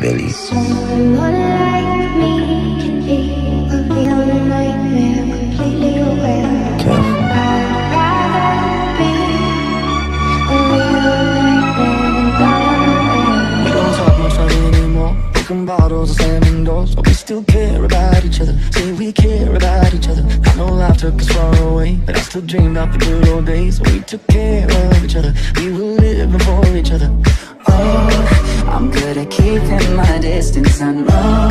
Billy. Someone like me can be a nightmare, completely of bottles and slamming doors, but we still care about each other. Say we care about each other. I know life took us far away, but I still dream about the good old days we took care of each other. We were living for each other. I'm good at keeping my distance. I know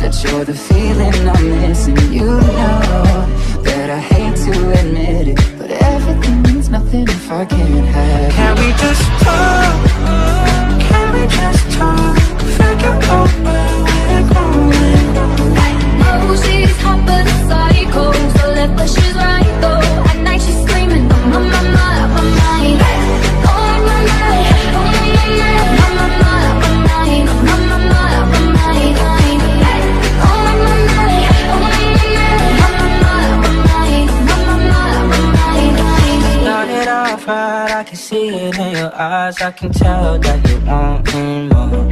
that you're the feeling I'm missing. You know that I hate to admit it, but everything means nothing if I can't have. Can we just Started off right, I can see it in your eyes. I can tell that you want me more.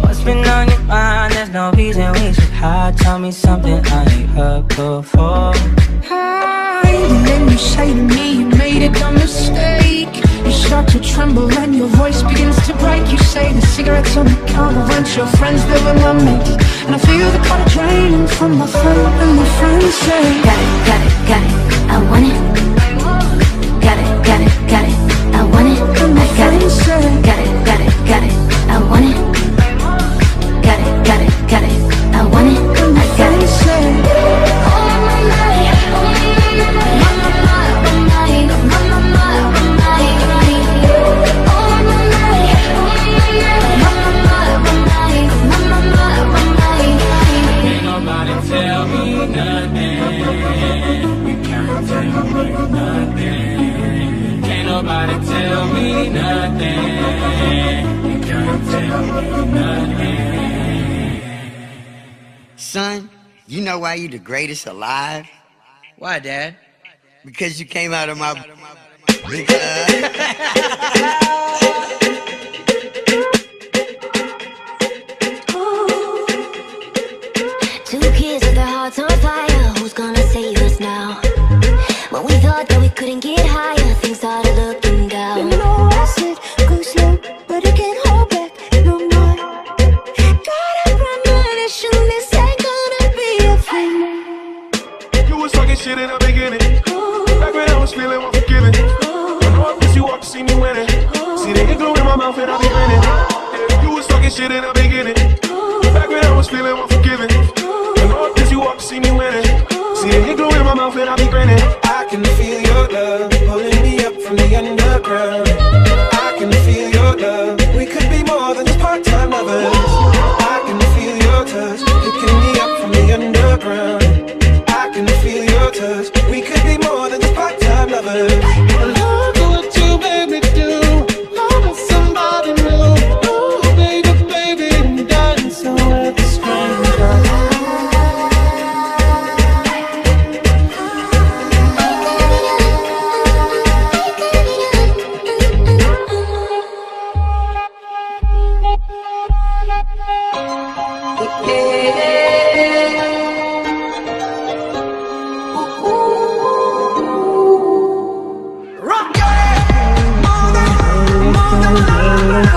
What's been on your mind? There's no reason we should hide. Tell me something I ain't heard before. And then you say to me you made a dumb mistake You start to tremble and your voice begins to break You say the cigarettes on the counter aren't your friends, they were my mates And I feel the color draining from my throat and my friends say Got it, got it, got it, I want it, got it, me nothing. You can't tell me nothing. Son, you know why you the greatest alive? Why, Dad? Because you came out of my big talking shit in the beginning. Back when I was feeling unforgiving. You know I miss you up to see me winning. See the glue in my mouth and I be grinning. You was talking shit in the beginning. Back when I was feeling unforgiving. You know I miss you up to see me winning. See the glue in my mouth and I be grinning. I can feel your love pulling me up from the underground. I can feel your love. Part-time